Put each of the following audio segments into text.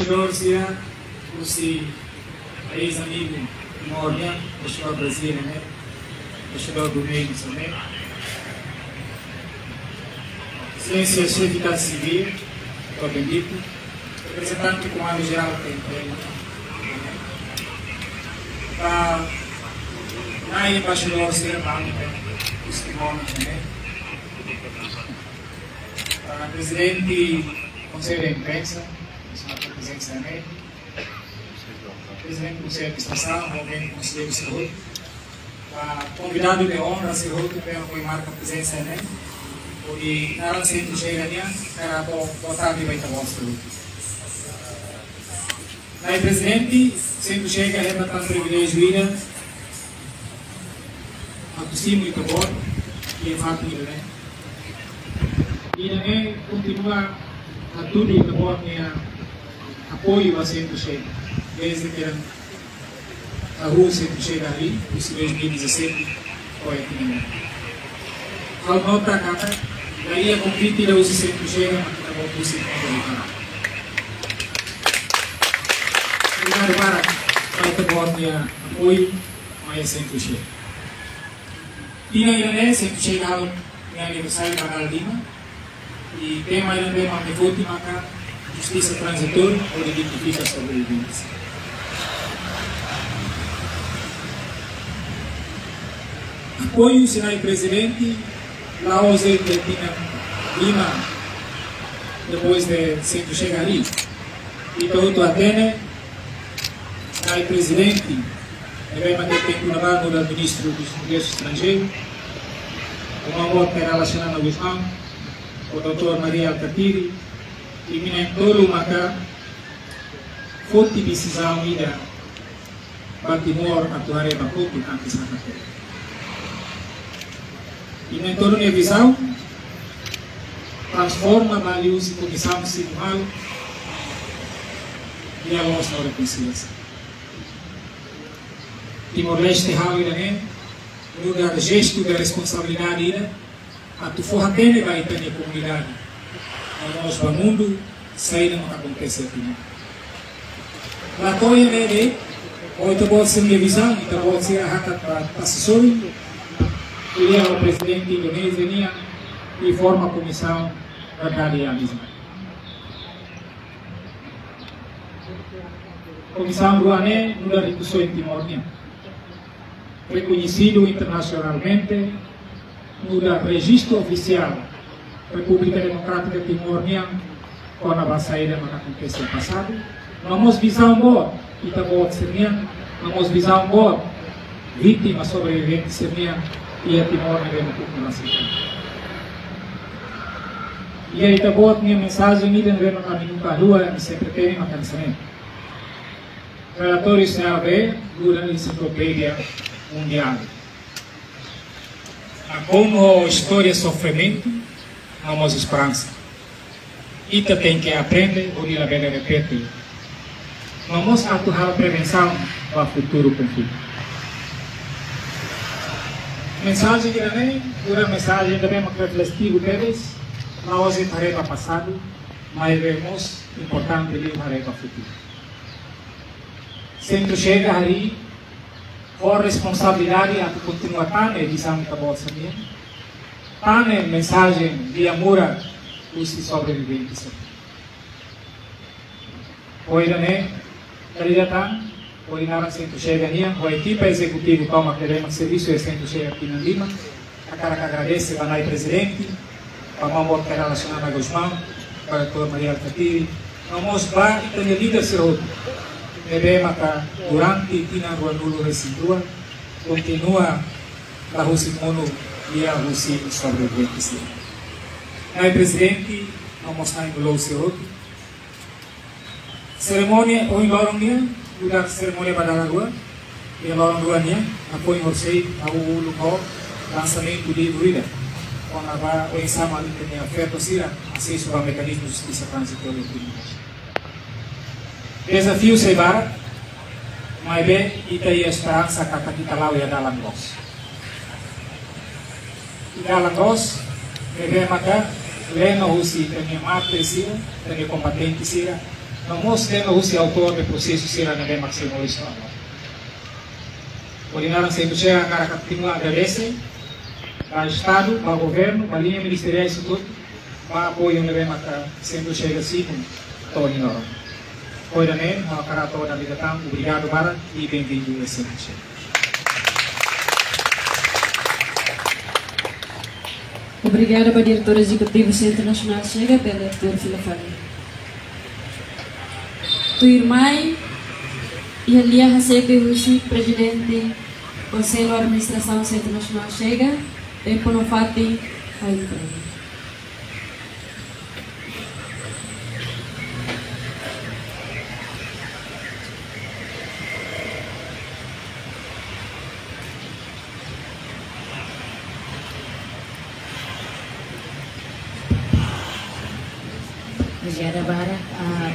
embaixador sia o ex-amigo Morgan, embaixador brasileiro, né? Embaixador do meio também. Excelência chefe da civil, doutor Bendito, representante do Comando Geral da Empresa. Para a embaixador ser Bánica, os que também. Para presidente do Conselho da Imprensa, senhor presidente do Conselho de Administração, movimento Conselheiro. Para convidado de honra, Serroto, para a marca presença também. Porque naran centro chega niya, kaya po botar di ba ito mo Na presidente, centro chega é bastante privilégio ida. Acostimo ito bom, e é fato ito né. E também continua a tudo ito bom niya apoio a centro chega. Desde que a rua centro chega ali, isso 2017, foi aqui no Kalau mau tak kata, dari yang mungkin tidak usah saya pusing, kita mau pusing dari mana. Kita berharap kalau terbuatnya apoio, mas sem pusing. Tina irane sem pusing hal yang aniversário tanggal 5 e tema irane tema mengikuti maka justiça transitor ou identifica sobreviventes. Apoio, senhor presidente, la OSE tinha Lima, depois de sempre chegar ali. E todo Atene, aí presidente, e vai manter tempo na mão do ministro dos negócios estrangeiros, o amor que relacionado Guzmão, o doutor Maria Alcatiri, uma cá, forte decisão ida, Baltimore, atuarei para pouco, antes da e nem toda minha visão transforma values e comissão sinal e a voz na reconciliação. Timor-Leste também no lugar gesto da responsabilidade ida a tu for atende vai ter comunidade nós do mundo sair não acontece aqui lá toia né de oito pode ser minha visão então pode ser a haka para assessor iria o presidente indonésia e forma a comissão bancária mesma. Comissão Ruané no discussão em Timor reconhecido internacionalmente no registro oficial República Democrática de Timor com a saída que aconteceu passado. Vamos visão boa, e também vamos visão boa, vítima sobrevivente seria ia Timor nagano po na sila. Ia itabot niya mensaje ni dan reno kami nuka dua ni sekretary makan senin. Relatório CAB, durante a enciclopédia mundial. A como a história sofrimento, vamos esperança. Ita tem que aprender, ou ela vai repetir. Vamos atuar prevenção para o futuro conflito. Mensagem que também, uma mensagem também que refletivo deles, nós em tarefa passado, mas vemos importante ali tarefa futuro. Sempre chega ali, com responsabilidade a continuar tane visão da bolsa minha, tane mensagem de amor os sobreviventes. Hoje, né, querida Coordenaram Centro Chega Nia, a equipe executiva toma queremos serviço de Centro Chega aqui na Lima. A cara que agradece o presidente, para o mamor que relacionado a Guzmão, para o doutor Maria Alcatiri. Vamos para e tem líder ser outro. Devemos que durante Tina Ruanulo Recintua, continua a Rusimono e a Rusi sobre o Guequisi. Aí, presidente, vamos estar em outro. Cerimônia, o Lorong sudah seremoni pada gua ya lawan duanya aku yang harus aku ulu kau langsung itu di burida kung apa o sama din niya feto sila kasi suka mekanismo justiça transitória desafio sa ibarat may be ita iya esperança kakakitalaw ya dalam los dalam los bebe maka leno husi kanya mate sila kanya kompetente sila Vamos tema usi autor do processo será na bem máximo isso. Orinaram sempre chega cara continua agradece ao Estado, ao governo, à linha ministerial isso tudo, para apoio na bem sempre chega assim, todo ignoro. Pois né, a cara toda ligação, obrigado para e bem-vindo a sempre Obrigada para a diretora executiva do Centro Nacional Chega pela diretora Filafani. Tu irmã e ali recebe o presidente do Conselho de Administração do Centro Nacional Chega, tempo no fati a empresa.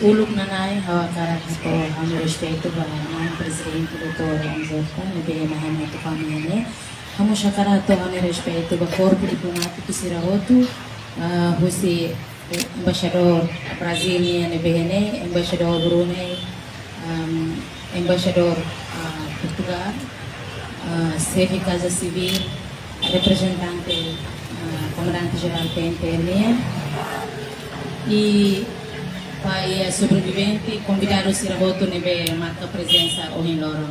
Ulog na nai, hawa karat ko ang respeto ba ng Presidente Dr. Anzorta, nabigay na hama ito kami yan Hamo siya karato ang respeto ba korpo diplomático sirahoto, uh, husi Embaixador Brasília Nebehene, Embaixador Brunei, um, Embaixador uh, Portugal, uh, Chefe Casa Civil, representante, uh, Comandante-Geral PNPLN, e pai sobrevivente convidaram se a voto nebe marca presença o loro.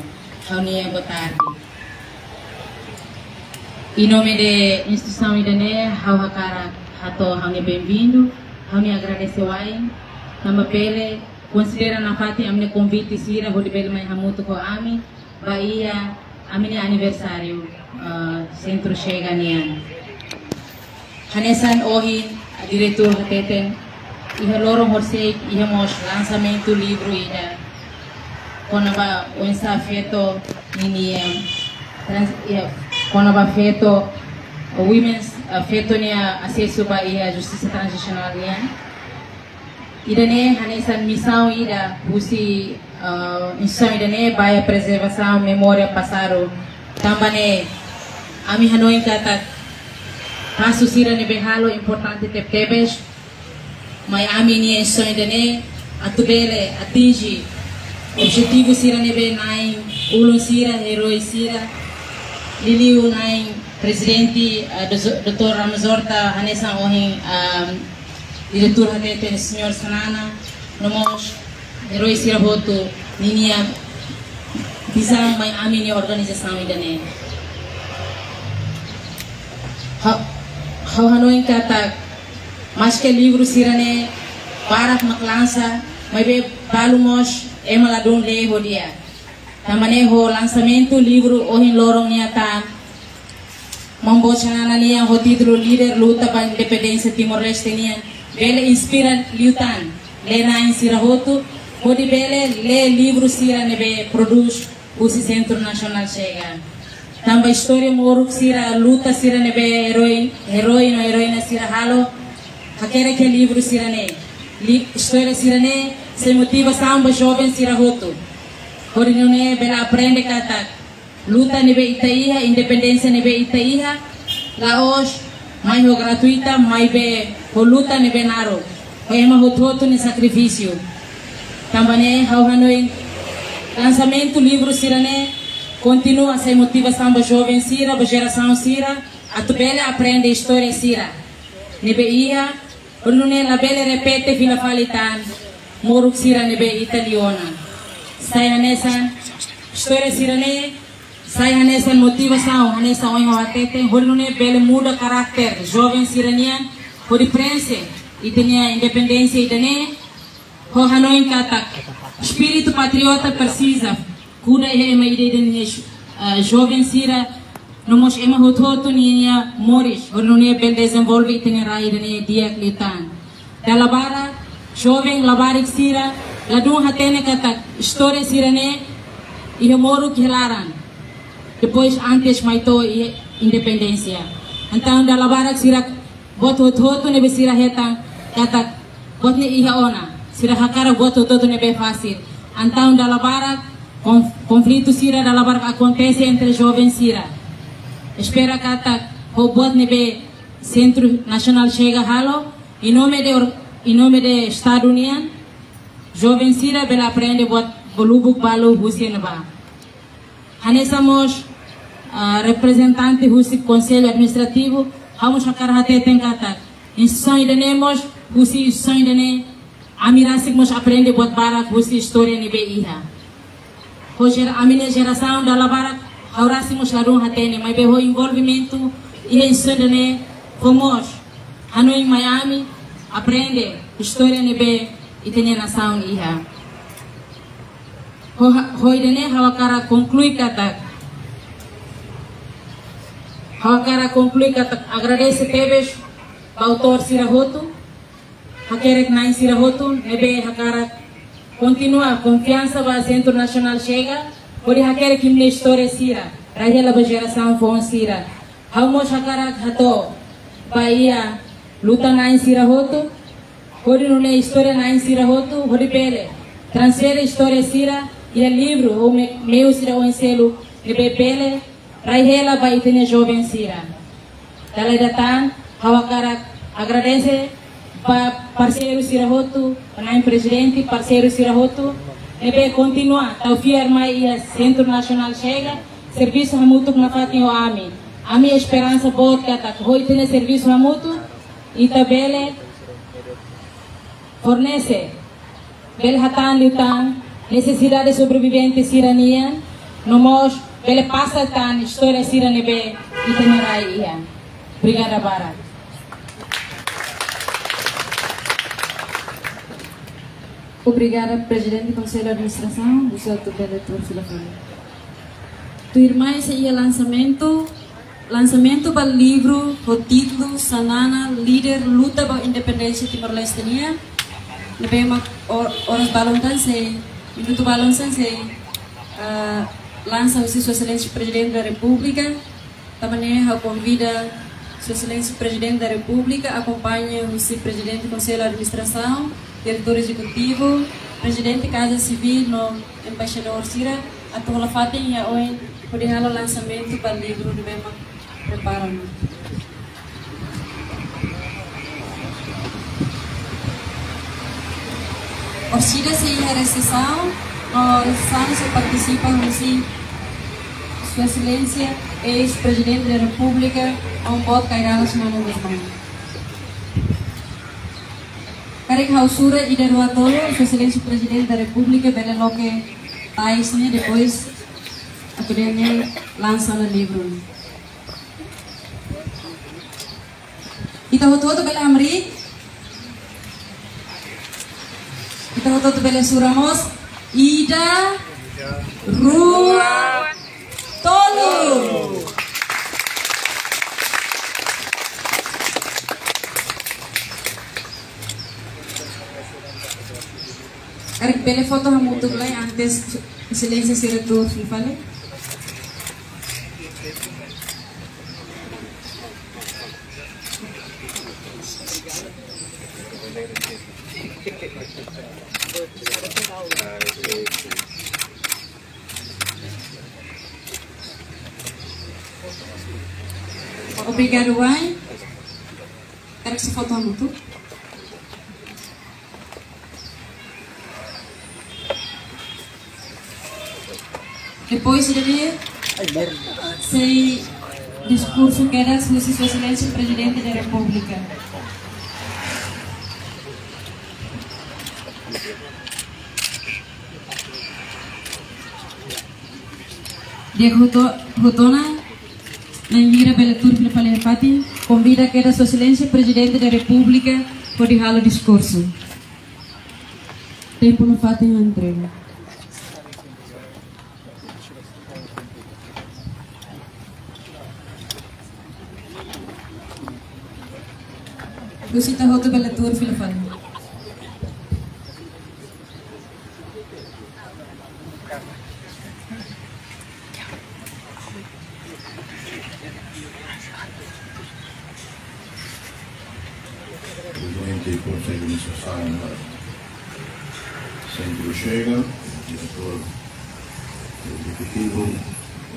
Raunia boa tarde. Em nome da instituição Idane, hau hakara hato hauni bem-vindo, hauni agradecer wai, nama pele considera na fati amne convite sira hodi bele mai hamuto ko ami, baia amine aniversário uh, centro chega nian. Hanesan ohin, diretor hateten iha lorong horsek iha mos lançamento livro ida quando ba o ensa feito nini trans feito o women's feito ni acesso ba iha justiça transicional ya ida ne hanesan missão ida busi missão ba a preservação memória passado. Também ami hanoin kata. Passo sira ne behalo importante tep tebes mai amini e sonho de ne atubele atingi objetivo sira nebe nai ulun sira heroi sira liliu nai presidente uh, Dr. Ramazorta Hanesa Ohin um, diretor hatete senhor Sanana. Nomos heroi sira voto. Ninia bisang mai amini organização idane ha ha hanoin kata mas que livro sirane para maklansa may be balumos e maladun le hodia tamane ho lançamento livro ohin lorong niya ta mambo chanana niya ho título líder luta para independência Timor Leste niya bele inspira liutan le na insira hotu hodi bele le livro sira nebe produz usi Centro Nacional chega. Tamba história moruk sira luta sira nebe herói herói no heroína sira halo Hakere que livro sirane. Li, história sirane se motiva samba jovem sirahoto. Horinone bela aprende kata. Luta nebe itaiha, independência nebe itaiha. Laos, mai ho gratuita, mai be ho luta nebe naro. Ho ema ho toto ni sacrifício. Tambane hau hanoi lançamento livro sirane continua se motiva samba jovem sira, geração sira. A tubela aprende história sira. Nebe Ulune la bele repete fila falitan moruk sira nebe italiona. Saya hanesan história sirane saya hanesan motivação hanesan oi hawatete ulune bele muda karakter jovem siranian hori prense itenia independência itene ho hanoin katak espírito patriota precisa kuda ihe ma ide den jovem sira Nomos ema hot-hoto niya moris, or nunia bel desenvolve itinerário niya diak litan. Dalabara, jovem labarik sira, ladung hatene katak, história sira ne, ihe moro kilaran. Depois antes maito ihe independência. Então dalabarak sira, bot hot-hoto nebe sira hetang, katak, bot ne ihe ona. Sira hakara bot hot-hoto nebe fácil. Então dalabarak, conflito sira dalabarak acontece entre jovens sira. Espera kata robot nebe Centro Nacional chega halo em nome de em nome de Estado União Jovem Sira bela aprende buat belubuk balu husi ba. Hanesamos uh, representante husi conselho administrativo, vamos sacar hati tengkatak. Instituição idenemos, husi instituição idene, amirasik mos aprende buat barak husi história ni iha. Hoje a minha geração da barak, haurasi mos larung hatene, mas beho envolvimento, e instituição idene, fomos, ano em Miami, aprende história ni be itenya nação iha. Hoidene hawakara conclui kata hawakara conclui kata agradece tebes autor sirahoto hakerek nai sirahoto nebe hakara continua confiança ba centro nacional chega pode hakerek himne história sira. Rahela geração fon sira. Hawmos hakara hato bahia luta nai sirahoto pode nune história nai sirahoto pode pele. Transfere história sira. E o livro o meu sira o enselo de bebele raihela ba itene jovem sira. Dala datan hawakara agradece. Pa parceiro sirahoto panaim presidente parceiro sirahoto nebe continua tau firma e centro nacional chega serviço hamuto na fatin o ami. Ami esperança bot kata hoi tene serviço hamuto e tabele fornece. Bel hatan liutan necessidade sobrevivente sirania, nomos bele passa tan história sirane be itinerai ia. Obrigada Bara. Obrigada, Presidente do Conselho de Administração, do seu diretor Filafone. Tu irmã ia lançamento, lançamento para o livro, o título Sanana, líder luta para a independência Timor-Leste. Lebih mak horas balontan se Minuto Sensei uh, lança o seu excelência presidente da República. Também convida seu excelência presidente da República, acompanha o vice-presidente do Conselho de Administração, diretor executivo, presidente Casa Civil, no embaixador Sira, a a fatem e hoje poder o lançamento para o livro do mesmo preparando. Orsida se a recessão, nós estamos participam assim, Sua Excelência, ex-presidente da República, um voto cairá na semana das mãos. Karek hausura ida dua tolo, Sua Excelência Presidente da República, bela loke taisnya depois akhirnya lança no livro. Kita foto-foto bela amri, Kita tutup bela suramos. Ida Rua Tolu. Karek pele foto hamutuk lai antes silêncio se retur fale. Obrigado, Wai. Quero que se foto muito. Depois de sei discurso que era Sua Excelência Presidente da República. Dia Rotona Nangira pela turma Palehapati convida que era Sua Excelência Presidente da República por dar o discurso. Tempo no fato em entrega. Gusita hoto pela turma Filipano. Chega, diretor executivo,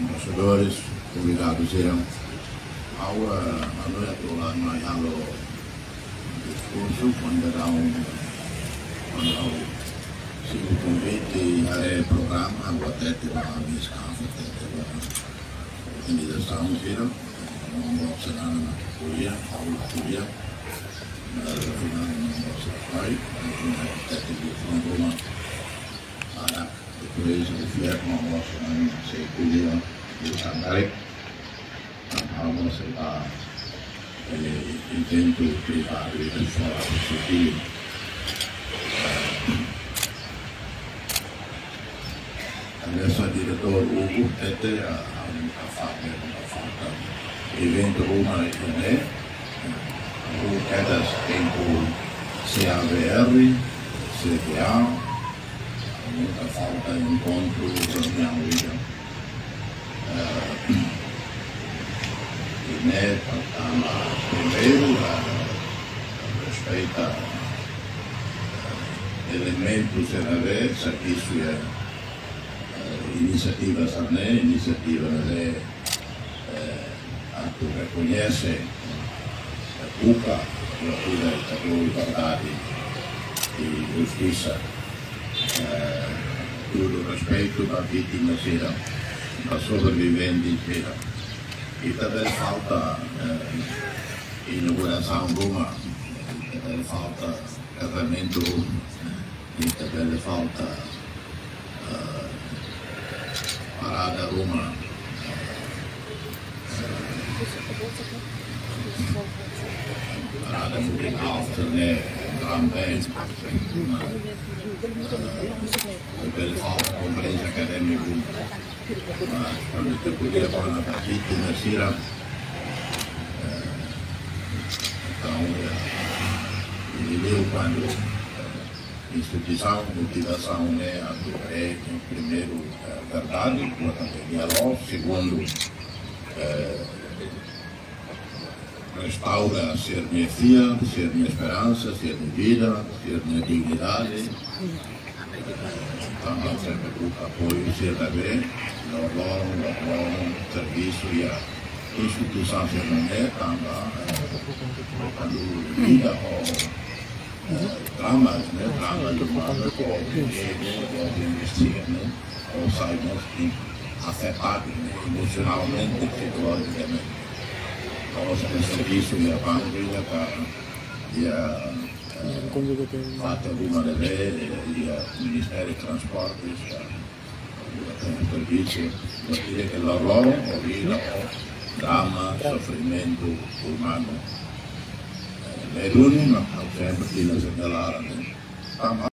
embaixadores, convidados irão. Ahora, ahora toda no hay algo discurso su pondrá un, lo convite programa a mis en vamos a la a la curia la final vamos a vamos a vamos a non posso andare il tempo privato del foro sottile adesso il direttore Ugo Tete ha, ha fatto ha fatto evento Roma e me o cada tempo CAVR, CPA muita falta de encontro torniamo via e ne parliamo primeiro respeita elementos da vez serviço é iniziativa Sarnè, iniziativa che eh, reconhece a UCA, la cura dei guardati di giustizia, eh, tutto il rispetto per vittime ita deve falta eh, inauguração de uma, ita deve falta casamento, eh, ita deve falta eh, parada uma. Eh, parada pública alta, né? Também, uma, uh, pelo falta de compreensão acadêmica. Quando ti podia fare una partita una sera, então, eu quando instituição, motivação né, é, em primeiro, é, verdade, uma pandemia segundo, é, restaura ser minha filha, ser minha esperança, ser minha vida, ser minha dignidade. Também sempre o apoio, ser também, no órgão, no órgão, serviço e a instituição ser também, também, quando vida ou dramas, né? Dramas humanos que investigam, né? Ou saímos afetados né? emocionalmente, psicologicamente. Kalau saya serviço e a banca e a Fata Ruma de Vede e a Ministério de Transportes o serviço vuol dire che la loro origina drama, soffrimento umano. È l'unico sempre di la segnalare.